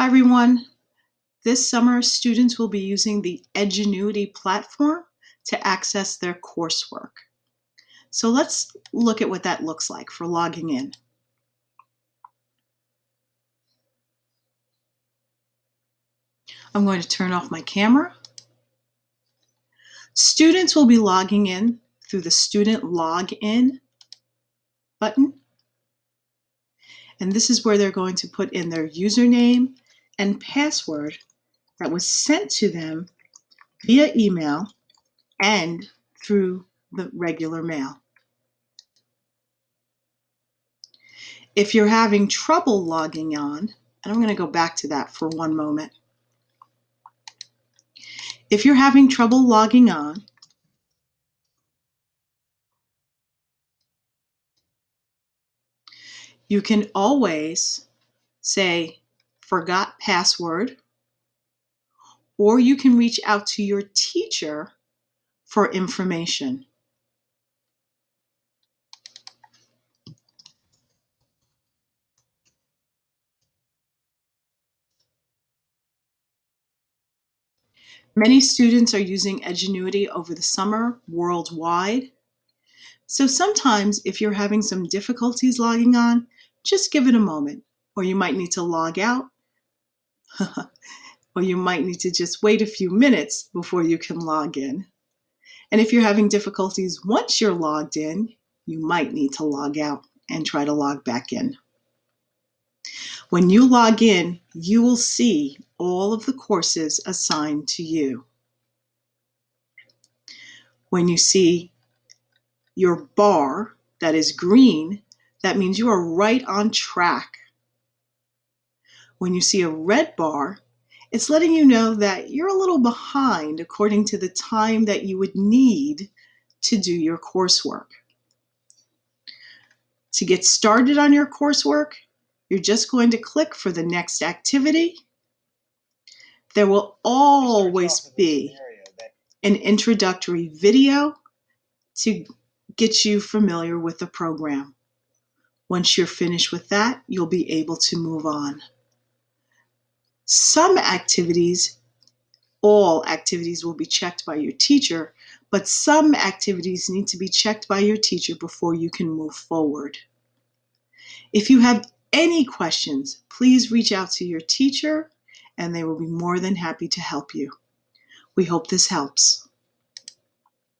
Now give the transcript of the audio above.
Hi everyone. This summer, students will be using the Edgenuity platform to access their coursework. So let's look at what that looks like for logging in. I'm going to turn off my camera. Students will be logging in through the Student Login button. And this is where they're going to put in their username and password that was sent to them via email and through the regular mail. If you're having trouble logging on, and I'm going to go back to that for one moment. If you're having trouble logging on, you can always say forgot password, or you can reach out to your teacher for information. Many students are using Edgenuity over the summer worldwide. So sometimes if you're having some difficulties logging on, just give it a moment, or you might need to log out, or you might need to just wait a few minutes before you can log in. And if you're having difficulties once you're logged in, you might need to log out and try to log back in. When you log in, you will see all of the courses assigned to you. When you see your bar that is green, that means you are right on track. When you see a red bar, it's letting you know that you're a little behind according to the time that you would need to do your coursework. To get started on your coursework, you're just going to click for the next activity. There will always be an introductory video to get you familiar with the program. Once you're finished with that, you'll be able to move on. Some activities, all activities will be checked by your teacher, but some activities need to be checked by your teacher before you can move forward. If you have any questions, please reach out to your teacher and they will be more than happy to help you. We hope this helps.